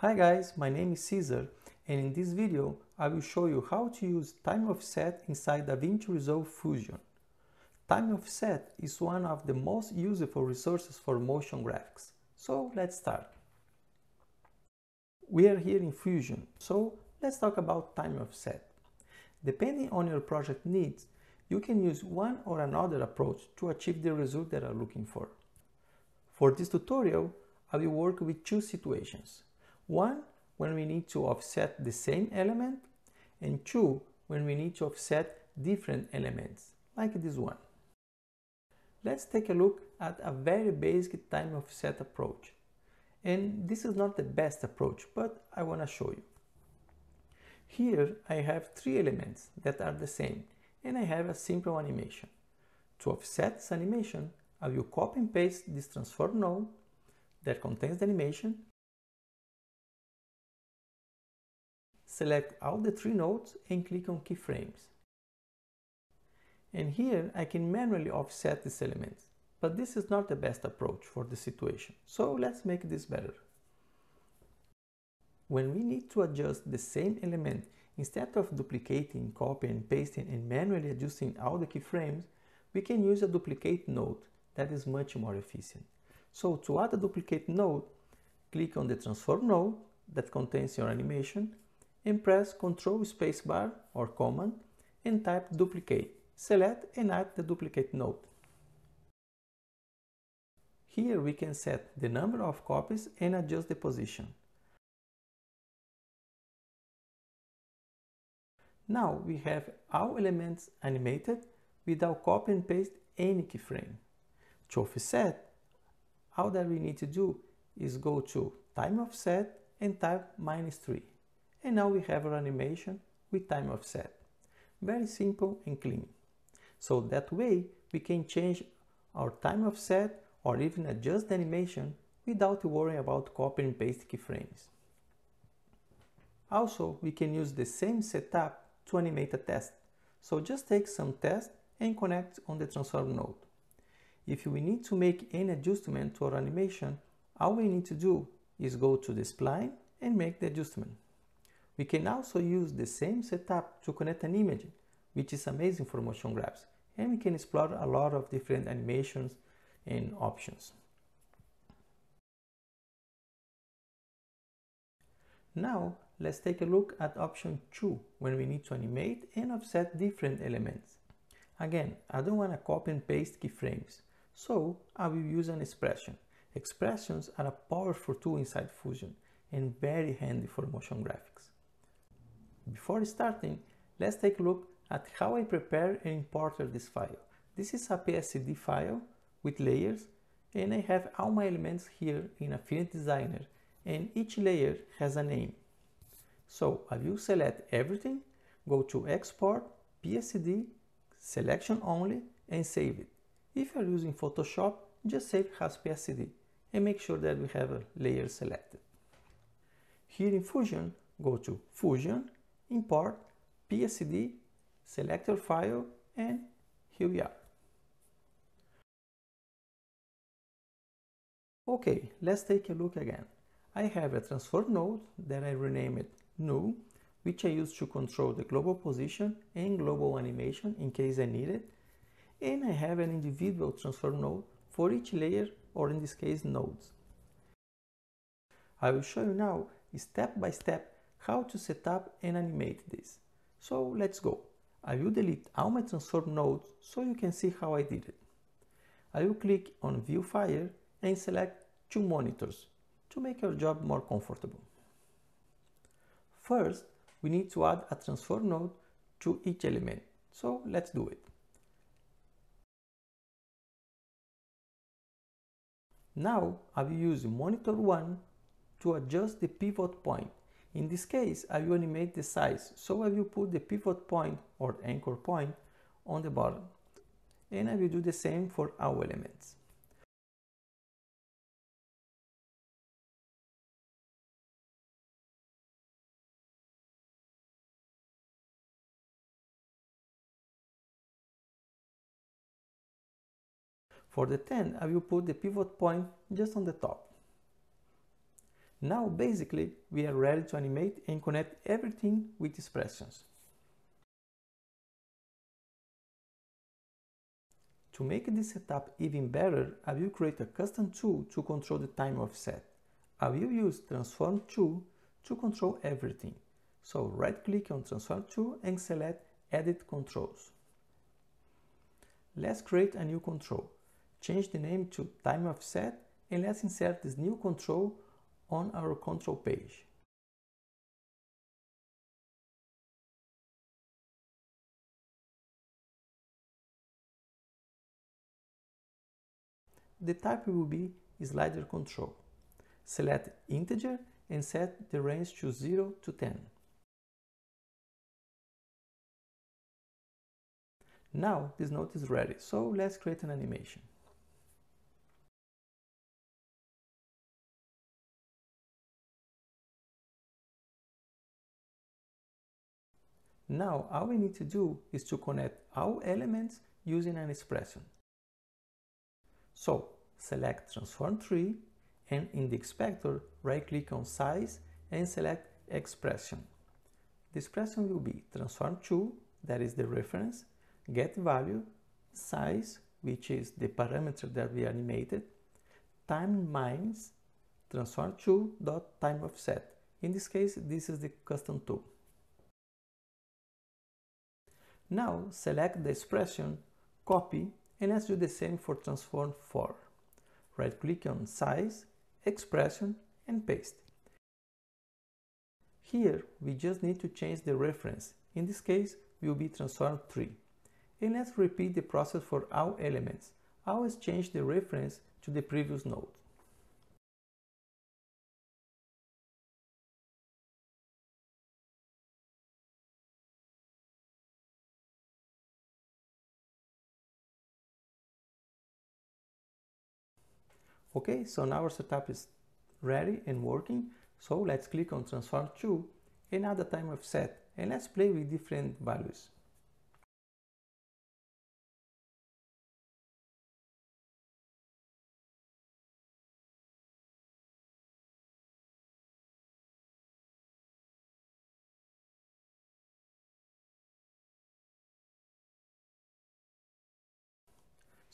Hi guys, my name is Cezar and in this video I will show you how to use time offset inside DaVinci Resolve Fusion. Time offset is one of the most useful resources for motion graphics. So let's start. We are here in Fusion, so let's talk about time offset. Depending on your project needs, you can use one or another approach to achieve the result that are looking for. For this tutorial, I will work with two situations. One, when we need to offset the same element, and two, when we need to offset different elements, like this one. Let's take a look at a very basic time offset approach. And this is not the best approach, but I want to show you. Here I have three elements that are the same, and I have a simple animation. To offset this animation, I will copy and paste this transform node that contains the animation select all the three nodes and click on keyframes. And here I can manually offset these elements, but this is not the best approach for the situation, so let's make this better. When we need to adjust the same element, instead of duplicating, copying, pasting and manually adjusting all the keyframes, we can use a duplicate node that is much more efficient. So to add a duplicate node, click on the transform node that contains your animation and press Ctrl spacebar or command and type duplicate. Select and add the duplicate node. Here we can set the number of copies and adjust the position. Now we have all elements animated without copy and paste any keyframe. To offset, all that we need to do is go to time offset and type minus 3. And now we have our animation with time offset. Very simple and clean. So that way we can change our time offset or even adjust the animation without worrying about copy and paste keyframes. Also, we can use the same setup to animate a test. So just take some test and connect on the transform node. If we need to make any adjustment to our animation, all we need to do is go to the spline and make the adjustment. We can also use the same setup to connect an image, which is amazing for motion graphics, and we can explore a lot of different animations and options. Now, let's take a look at option 2 when we need to animate and offset different elements. Again, I don't want to copy and paste keyframes, so I will use an expression. Expressions are a powerful tool inside Fusion and very handy for motion graphics. Before starting, let's take a look at how I prepare and imported this file. This is a PSD file with layers and I have all my elements here in Affinity Designer and each layer has a name. So I will select everything, go to Export, PSD, Selection Only and save it. If you are using Photoshop, just save as PSD and make sure that we have a layer selected. Here in Fusion, go to Fusion, import PSD, select your file, and here we are. Okay, let's take a look again. I have a transform node that I renamed null, which I use to control the global position and global animation in case I need it. And I have an individual transform node for each layer, or in this case, nodes. I will show you now, step by step, how to set up and animate this. So let's go. I will delete all my transform nodes so you can see how I did it. I will click on View Fire and select two monitors to make your job more comfortable. First, we need to add a transform node to each element. So let's do it. Now I will use monitor 1 to adjust the pivot point in this case, I will animate the size, so I will put the pivot point or anchor point on the bottom. And I will do the same for all elements. For the 10, I will put the pivot point just on the top. Now basically we are ready to animate and connect everything with expressions. To make this setup even better, I will create a custom tool to control the time offset. I will use Transform tool to control everything. So right click on Transform tool and select Edit Controls. Let's create a new control. Change the name to Time Offset and let's insert this new control on our control page. The type will be slider control. Select integer and set the range to 0 to 10. Now this node is ready, so let's create an animation. Now all we need to do is to connect all elements using an expression. So select transform 3 and in the inspector right click on size and select expression. The expression will be transform 2, that is the reference, get value, size, which is the parameter that we animated, time minus transform 2 dot time offset. In this case, this is the custom tool. Now select the expression, copy, and let's do the same for transform 4. Right click on size, expression, and paste. Here we just need to change the reference. In this case, will be transform 3. And let's repeat the process for all elements. Always change the reference to the previous node. Okay, so now our setup is ready and working. So let's click on transform 2 another time offset and let's play with different values.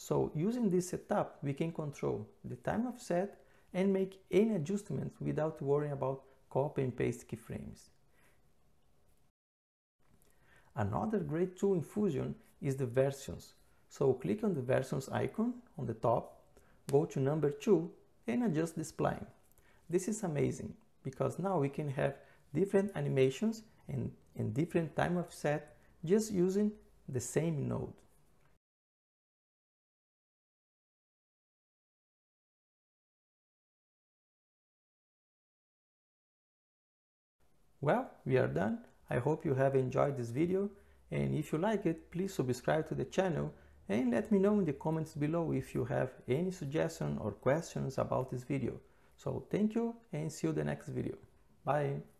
So using this setup, we can control the time offset and make any adjustments without worrying about copy and paste keyframes. Another great tool in Fusion is the versions. So click on the versions icon on the top, go to number 2 and adjust the spline. This is amazing because now we can have different animations and, and different time offset just using the same node. Well, we are done. I hope you have enjoyed this video and if you like it, please subscribe to the channel and let me know in the comments below if you have any suggestion or questions about this video. So thank you and see you the next video. Bye!